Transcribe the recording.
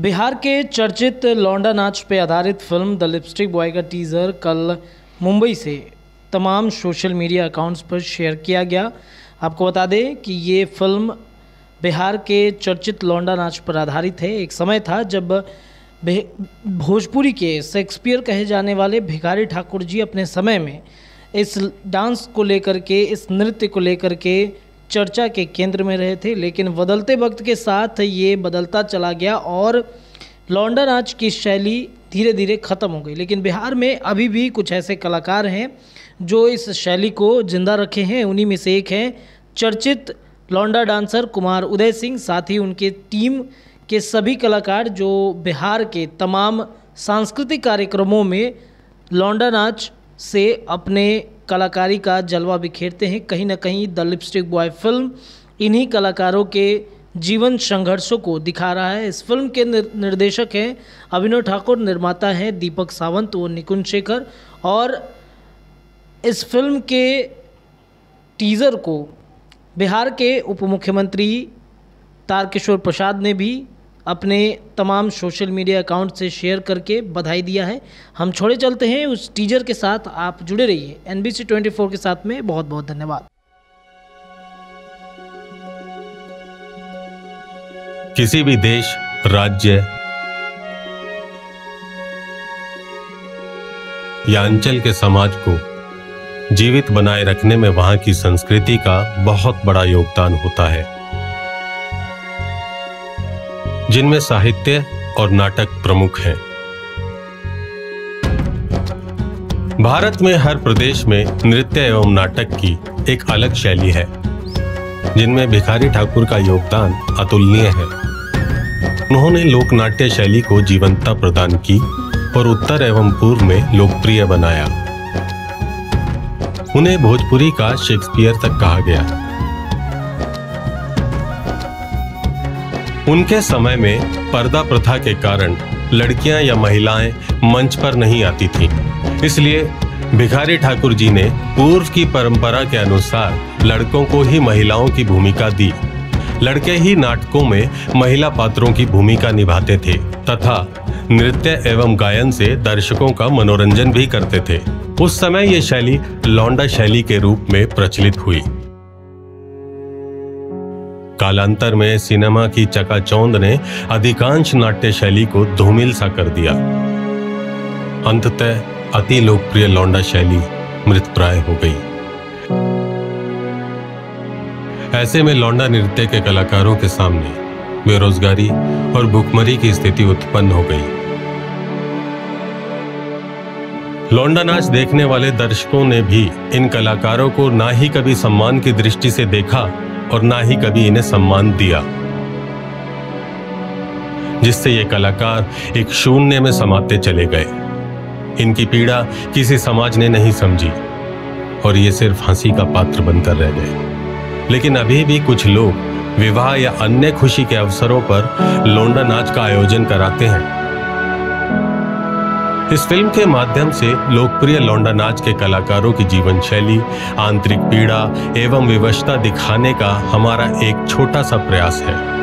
बिहार के चर्चित लौंडा नाच पर आधारित फ़िल्म द लिपस्टिक बॉय का टीज़र कल मुंबई से तमाम सोशल मीडिया अकाउंट्स पर शेयर किया गया। आपको बता दें कि ये फ़िल्म बिहार के चर्चित लौंडा नाच पर आधारित है। एक समय था जब भोजपुरी के शेक्सपियर कहे जाने वाले भिखारी ठाकुर जी अपने समय में इस डांस को लेकर के, इस नृत्य को लेकर के चर्चा के केंद्र में रहे थे, लेकिन बदलते वक्त के साथ ये बदलता चला गया और लौंडा नाच की शैली धीरे धीरे ख़त्म हो गई। लेकिन बिहार में अभी भी कुछ ऐसे कलाकार हैं जो इस शैली को ज़िंदा रखे हैं। उन्हीं में से एक हैं चर्चित लौंडा डांसर कुमार उदय सिंह, साथ ही उनके टीम के सभी कलाकार जो बिहार के तमाम सांस्कृतिक कार्यक्रमों में लौंडा नाच से अपने कलाकारी का जलवा बिखेरते हैं। कहीं ना कहीं द लिपस्टिक बॉय फ़िल्म इन्हीं कलाकारों के जीवन संघर्षों को दिखा रहा है। इस फ़िल्म के निर्देशक हैं अभिनव ठाकुर, निर्माता हैं दीपक सावंत और निकुंज शेखर और इस फ़िल्म के टीज़र को बिहार के उप मुख्यमंत्री तारकिशोर प्रसाद ने भी अपने तमाम सोशल मीडिया अकाउंट से शेयर करके बधाई दिया है। हम छोड़े चलते हैं उस टीजर के साथ। आप जुड़े रहिए। एन बी के साथ में बहुत बहुत धन्यवाद। किसी भी देश, राज्य या अंचल के समाज को जीवित बनाए रखने में वहाँ की संस्कृति का बहुत बड़ा योगदान होता है। जिनमें साहित्य और नाटक प्रमुख हैं। भारत में हर प्रदेश में नृत्य एवं नाटक की एक अलग शैली है, जिनमें भिखारी ठाकुर का योगदान अतुलनीय है। उन्होंने लोकनाट्य शैली को जीवंतता प्रदान की और उत्तर एवं पूर्व में लोकप्रिय बनाया। उन्हें भोजपुरी का शेक्सपियर तक कहा गया। उनके समय में पर्दा प्रथा के कारण लड़कियाँ या महिलाएँ मंच पर नहीं आती थीं। इसलिए भिखारी ठाकुर जी ने पूर्व की परंपरा के अनुसार लड़कों को ही महिलाओं की भूमिका दी। लड़के ही नाटकों में महिला पात्रों की भूमिका निभाते थे तथा नृत्य एवं गायन से दर्शकों का मनोरंजन भी करते थे। उस समय ये शैली लौंडा शैली के रूप में प्रचलित हुई। कालांतर में सिनेमा की चकाचौंध ने अधिकांश नाट्य शैली को धूमिल सा कर दिया। अंततः अति लोकप्रिय लौंडा शैली मृतप्राय हो गई। ऐसे में लौंडा नृत्य के कलाकारों के सामने बेरोजगारी और भुखमरी की स्थिति उत्पन्न हो गई। लौंडा नाच देखने वाले दर्शकों ने भी इन कलाकारों को ना ही कभी सम्मान की दृष्टि से देखा और ना ही कभी इन्हें सम्मान दिया। जिससे ये कलाकार एक शून्य में समाते चले गए। इनकी पीड़ा किसी समाज ने नहीं समझी, और ये सिर्फ़ हँसी का पात्र बनकर रह गए। लेकिन अभी भी कुछ लोग विवाह या अन्य खुशी के अवसरों पर लोंडा नाच का आयोजन कराते हैं। इस फ़िल्म के माध्यम से लोकप्रिय लौंडा नाच के कलाकारों की जीवन शैली आंतरिक पीड़ा एवं विवशता दिखाने का हमारा एक छोटा सा प्रयास है।